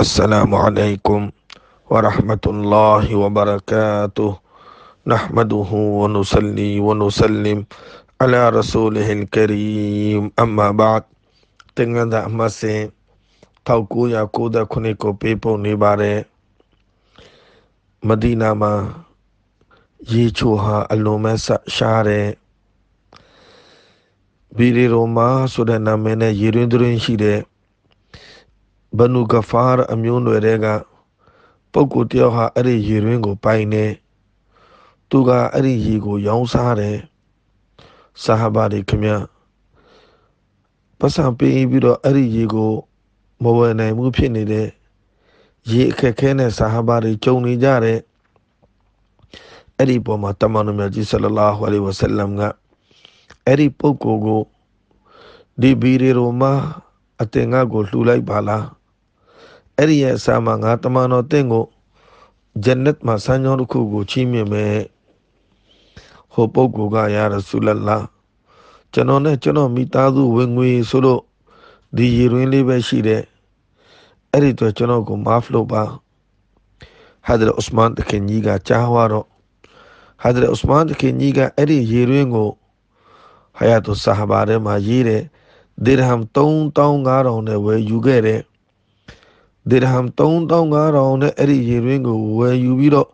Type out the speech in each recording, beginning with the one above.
السلام عليكم ورحمة الله وبركاته نحمده ونصلي ونسلم على رسوله الكريم أما بعد تنغدا مسي توكو يا كودا كونيكو بيبو نيباري مدينة ما ရေချိုဟာအလွန်မဲ့ရှားတဲ့ဘီရီရိုမာဆိုတဲ့နာမည်နဲ့ရေရင်းသွင်းရှိတဲ့ ဘနူဂဖာအမျိုးနွယ်တွေကပုဂ္ဂိုလ်တယောက်ဟာအဲ့ဒီရေရင်းကိုပိုင်နေသူကအဲ့ဒီရေကိုရောင်းစားတယ်ဆာဟာဘာတွေခင်ဗျပတ်စံပေးပြီးတော့အဲ့ဒီရေကိုမဝယ်နိုင်မှုဖြစ်နေတဲ့ရေအခက်ခဲနဲ့ဆာဟာဘာတွေကြုံနေကြတဲ့အဲ့ဒီပုံမှာတမန်တော်မြတ်ကြီးဆလလာဟူအလိုင်ဝဆလမ်ကအဲ့ဒီပုဂ္ဂိုလ်ကိုဒီဘီရီရိုမာအတင်ငါကိုလှူလိုက်ပါလား အဲ့ဒီရဲ့အစာမှာငါတမန်တော်တင့်ကိုဂျန်နတ်မှာဆန်းကြောင်းတစ်ခုကိုချီးမြှင့်မယ်ဟိုပုဂ္ဂိုလ်ကယာရဆူလလာကျွန်တော်နဲ့ကျွန်တော်မိသားစုဝင်ငွေဆိုလို့ဒီရေရင်းလေးပဲရှိတဲ့အဲ့ဒီတော့ကျွန်တော်ကိုမာဖလို့ပါဟာဒရ်ဥစမန်တခင်ကြီးကကြားဝါတော့ဟာဒရ်ဥစမန်တခင်ကြီးကအဲ့ဒီရေရင်းကိုဟယာတုဆာဟာဘာထဲမှာရေးတယ်ဒီရဟမ်3500နဲ့ဝယ်ယူခဲ့တယ် ဒီရဟမ်3500နဲ့အဲ့ဒီရေရင်းကိုဝယ်ယူပြီးတော့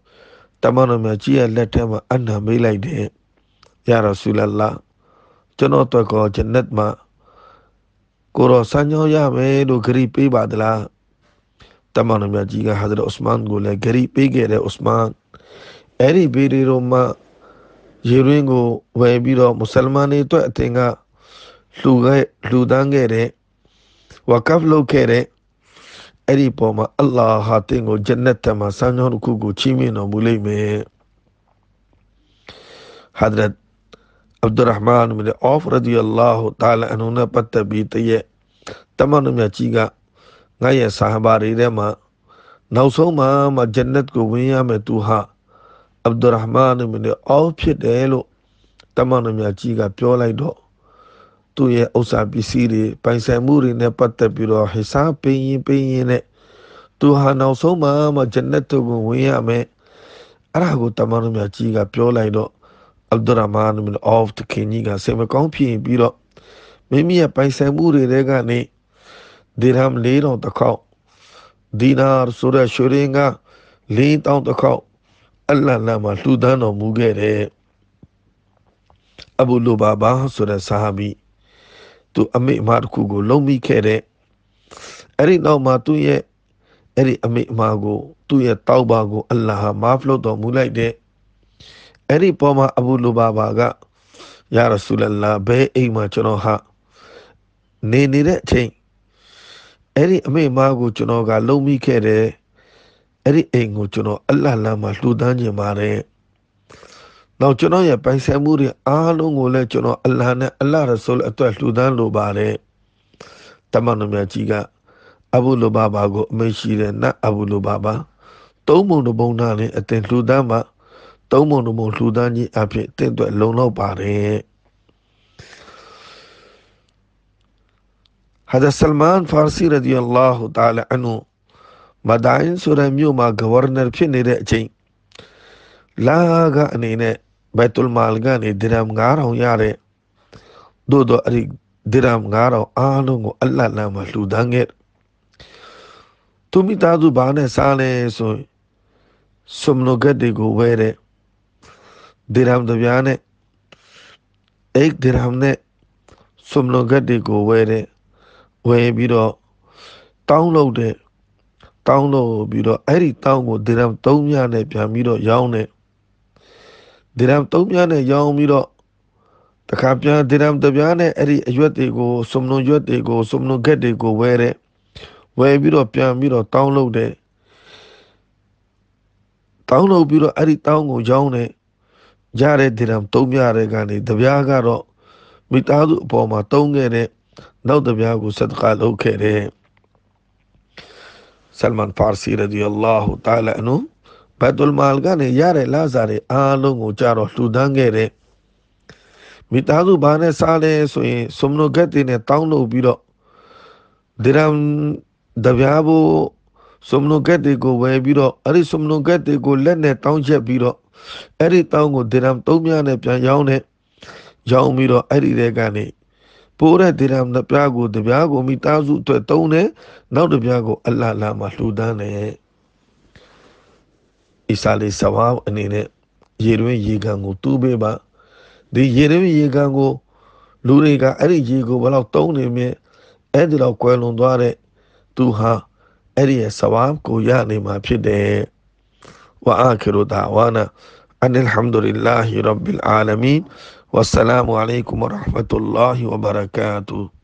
တမန်တော်မြတ်ကြီးရဲ့လက်ထဲမှာအနံမေးလိုက်တယ်ယာရဆူလလာကျွန်တော်တို့ကောဂျနတ်မှာကိုရောစံညောရမယ်လို့ဂရီပေးပါသလားတမန်တော်မြတ်ကြီးကဟာဇရတ်ဥစမန်ကိုလည်းဂရီပေးခဲ့တယ်ဥစမန်အဲ့ဒီဘေရီရိုမှာရေရင်းကိုဝယ်ပြီးတော့မွတ်စလမန်တွေအတွက်အသင်ကလှူခဲ့လှူဒန်းခဲ့တဲ့ဝကဖ်လုပ်ခဲ့တဲ့ အဲ့ဒီပေါ်မှာအလ္လာဟာတင်ကိုဂျန်နတ်ထဲမှာစံကြောင်းတစ်ခုကိုချီးမြှင့်တော်မူလိမ့်မယ်ဟာဒရတ်အဗ်ဒူရဟ်မန်ဘင်အောဖ်ရဒီအလာဟူတာလာအန်ဟူနဲ့ပတ်သက်ပြီးတရဲ့တမန်တော်မြတ်ကြီးကငါရဲ့ဆာဟဘာတွေထဲမှာနောက်ဆုံးမှာမဂျန်နတ်ကိုဝင်ရမယ်သူဟာအဗ်ဒူရဟ်မန်ဘင်အောဖ်ဖြစ်တယ်လို့တမန်တော်မြတ်ကြီးကပြောလိုက်တော့ သူ့ရဲ့ဥစ္စာပစ္စည်းတွေပိုင်ဆိုင်မှုတွေနဲ့ပတ်သက်ပြီးတော့ဟိဆာပေးရင်ပေးရင်နဲ့သူဟာနောက်ဆုံးမှာမဂျန်နတ်ကိုဝင်ရမယ်အဲ့ဒါကိုတမန်တော်မြတ်ကြီးကပြောလိုက်တော့အဗ်ဒူရဟ်မန်ဘင်အောဖ်တခင်ကြီးကစေမကောင်းဖြစ်ပြီးတော့မိမိရဲ့ပိုင်ဆိုင်မှုတွေကနေဒီရဟမ်လေးတော်တစ်ခေါက်ဒီနာဆိုတဲ့ရွှေရင်းကလေးတောင်းတစ်ခေါက်အလ္လာဟ်နာမှာလှူဒန်းတော်မူခဲ့တယ်အဘူလူဘာဘာဆိုတဲ့ဆာဟာဘီ သူအမိအမတစ်ခုကို လုံမိခဲ့တဲ့အဲ့ဒီနောက်မှာသူ့ရဲ့အဲ့ဒီအမိအမကို သူ့ရဲ့တောက်ပါကိုအလ္လာဟ်မာဖလို့တော်မူလိုက်တဲ့အဲ့ဒီပေါ်မှာအဘူလူဘာဘာကယာရဆူလလာဘဲအိမ်မှာကျွန်တော်ဟာနေနေတဲ့အချိန်အဲ့ဒီအမိအမကိုကျွန်တော်ကလုံမိခဲ့တယ်အဲ့ဒီအိမ်ကိုကျွန်တော်အလ္လာဟ်လမ်းမှာလှူဒန်းခြင်းပါတယ် နောက်ကျွန်တော်ရဲ့ပိုင်ဆိုင်မှုတွေအားလုံးကိုလည်းကျွန်တော်အလ္လာဟ်နဲ့အလ္လာဟ်ရဆူလအတွက်လှူဒန်းလိုပါတယ်တမန်တော်မြတ်ကြီးကအဘူလူဘာဘာကိုအမိရှိတဲ့နတ်အဘူလူဘာဘာသုံးပုံတစ်ပုံနာနဲ့အတင်လှူဒန်းမှာသုံးပုံတစ်ပုံလှူဒန်းခြင်းအဖြစ်တင့်အတွက်လုံလောက်ပါတယ်ဟာဒဆလမန်ဖာစီရဒီအလ္လာဟူတာလာအန်ဟူမဒိုင်းဆိုတဲ့မြို့မှာဂဗာနယ်ဖြစ်နေတဲ့အချိန်လာကအနေနဲ့ ဘတ်တူလ်မာလ်ကနေဒီရမ်9000ရတဲ့ဒို့တော့အဲ့ဒီဒီရမ်9000အားလုံးကိုအလ္လာဟ်လမ်းမှာလှူဒန်းခဲ့သူမိသားစုဘာနဲ့စားလဲဆိုဆွမ်နိုဂတ်တွေကိုဝဲတဲ့ဒီရမ်တပြားနဲ့အိတ်ဒီရမ်နဲ့ဆွမ်နိုဂတ်တွေကိုဝဲတဲ့ဝယ်ပြီးတော့တောင်းလို့တဲ့တောင်းလို့ပြီးတော့အဲ့ဒီတောင်းကိုဒီရမ်3ညနဲ့ပြန်ပြီးတော့ရောင်းတယ် ဒီရမ်3ညနဲ့ရောင်းပြီးတော့တခါပြန်ဒီရမ်တပြားနဲ့အဲ့ဒီအရွက်တွေကိုစုံလုံးရွက်တွေကိုစုံလုံးဂက်တွေကိုဝယ်တဲ့ဝယ်ပြီးတော့ပြန်ပြီးတော့တောင်းလို့တဲ့တောင်းလို့ပြီးတော့အဲ့ဒီတောင်းကိုရောင်းတယ်ရတဲ့ဒီရမ်3ညတဲ့ကနေတပြားကတော့မိသားစုအပေါ်မှာတုံးခဲ့တဲ့နောက်တပြားကိုဆဒကာလုပ်ခဲ့တယ်ဆလမန်ဖာစီရဒီအလာဟူတာလာအနူ ဘတ်တူလ်မာလ်ကနေရတဲ့လာဇာတွေအားလုံးကိုကြတော့လှူဒန်းခဲ့တဲ့မိသားစုဘာနဲ့စားလဲဆိုရင်စုံနုဂတ်တွေနဲ့တောင်းလို့ပြီးတော့ဒီရမ်တပြားဖို့စုံမနုကက်တွေကိုဝယ်ပြီးတော့အဲ့ဒီစုံမနုကက်တွေကိုလက်နဲ့တောင်းချက်ပြီးတော့အဲ့ဒီတောင်းကိုဒေရမ်၃မြနဲ့ပြန်ရောင်းတဲ့ရောင်းပြီးတော့အဲ့ဒီတဲ့ကနေပိုးတဲ့ဒေရမ်တစ်ပြားကိုတစ်ပြားကိုမိသားစုအတွက်သုံးတယ်နောက်တစ်ပြားကိုအလ္လာဟ်လာမှာလှူဒန်းတယ် အီစာလီဆဝါအနေနဲ့ရေတွင်းရေကန်ကိုတူးပေးပါဒီရေတွင်းရေကန်ကိုလူတွေကအဲ့ဒီရေကိုဘယ်လောက်တုံးနေမြဲအဲ့ဒီတော့ကွယ်လွန်သွားတဲ့သူဟာအဲ့ဒီရဲ့ဆဝါကိုရနေမှာဖြစ်တယ်ဝါအာခီရူဒါဝါနာအန်အလ်ဟမ်ဒူလ illah ရဘ်ဘီလ်အာလမင် والسلام عليكم ورحمة الله وبركاته